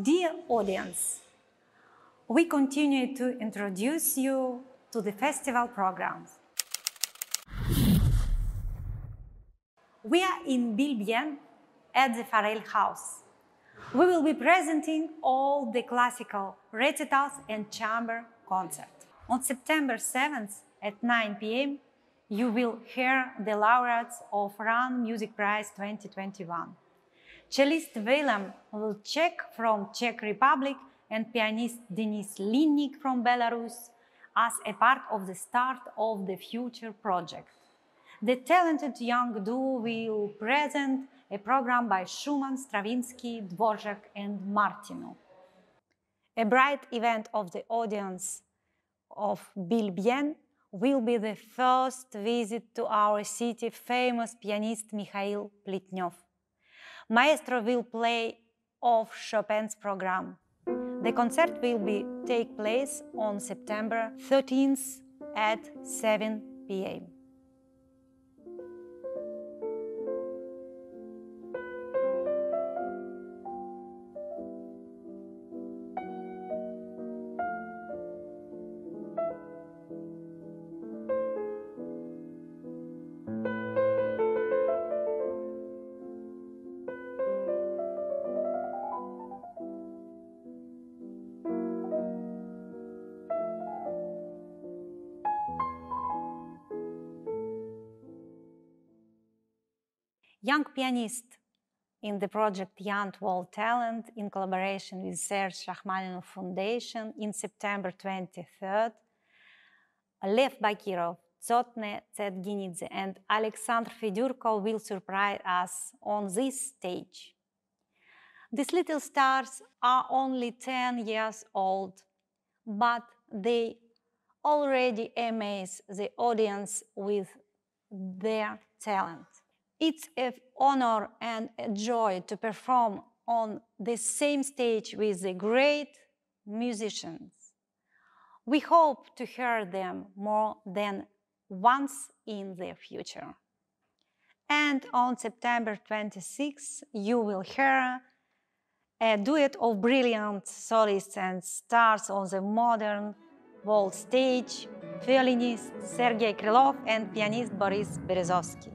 Dear audience, we continue to introduce you to the festival programs. We are in Biel/Bienne at the Farel House. We will be presenting all the classical recitals and chamber concerts. On September 7th at 9 p.m., you will hear the laureates of RAN Music Prize 2021. Cellist Vilém Vlček from Czech Republic and pianist Denis Linnik from Belarus as a part of the Stars of the Future project. The talented young duo will present a program by Schumann, Stravinsky, Dvorak and Martinů. A bright event of the audience of Biel/Bienne will be the first visit to our city famous pianist Mikhail Pletnev. Maestro will play off Chopin's program. The concert will be take place on September 13th at 7 p.m. young pianist in the project Young World Talent in collaboration with Serge Rachmaninov Foundation in September 23rd. Lev Bakirov, Tsotne Zedginidze and Alexander Fediurko will surprise us on this stage. These little stars are only 10 years old, but they already amaze the audience with their talent. It's an honor and a joy to perform on the same stage with the great musicians. We hope to hear them more than once in the future. And on September 26, you will hear a duet of brilliant solists and stars on the modern world stage, violinist Sergej Krylov and pianist Boris Berezovsky.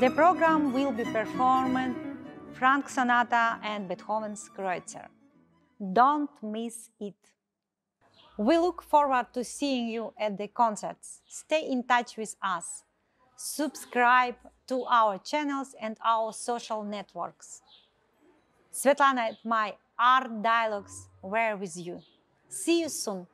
The program will be performed Franck Sonata and Beethoven's Kreutzer. Don't miss it. We look forward to seeing you at the concerts. Stay in touch with us. Subscribe to our channels and our social networks. Svetlana my art dialogues were with you. See you soon.